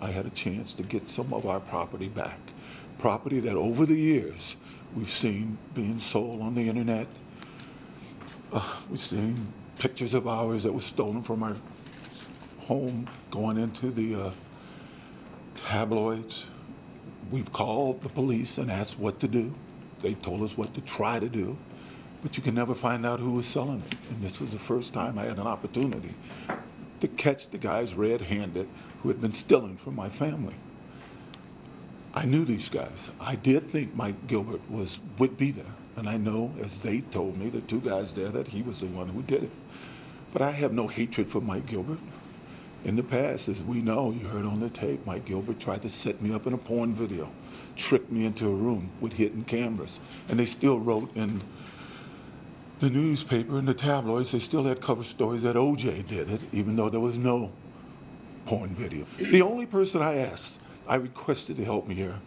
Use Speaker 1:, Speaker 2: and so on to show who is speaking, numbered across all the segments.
Speaker 1: I had a chance to get some of our property back. Property that over the years we've seen being sold on the internet. Uh, we've seen pictures of ours that were stolen from our home going into the uh, tabloids. We've called the police and asked what to do. They've told us what to try to do, but you can never find out who was selling it. And this was the first time I had an opportunity to catch the guys red-handed who had been stealing from my family. I knew these guys. I did think Mike Gilbert was would be there, and I know, as they told me, the two guys there, that he was the one who did it. But I have no hatred for Mike Gilbert. In the past, as we know, you heard on the tape, Mike Gilbert tried to set me up in a porn video, tricked me into a room with hidden cameras, and they still wrote in the newspaper and the tabloids, they still had cover stories that OJ did it, even though there was no porn video. The only person I asked, I requested to help me here,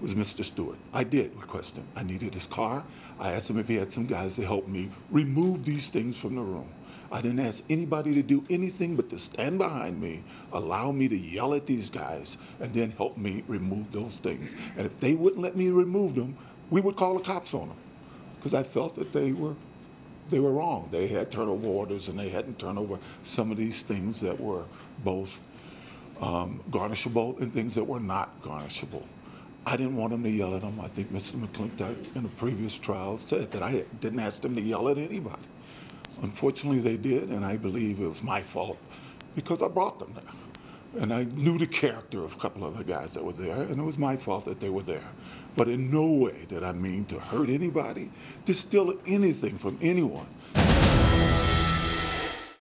Speaker 1: was Mr. Stewart. I did request him. I needed his car. I asked him if he had some guys to help me remove these things from the room. I didn't ask anybody to do anything but to stand behind me, allow me to yell at these guys, and then help me remove those things. And if they wouldn't let me remove them, we would call the cops on them because I felt that they were they were wrong. They had turnover orders and they hadn't turned over some of these things that were both um, garnishable and things that were not garnishable. I didn't want them to yell at them. I think Mr. McClinton in the previous trial said that I didn't ask them to yell at anybody. Unfortunately, they did, and I believe it was my fault because I brought them there. And I knew the character of a couple of the guys that were there, and it was my fault that they were there. But in no way did I mean to hurt anybody, to steal anything from anyone.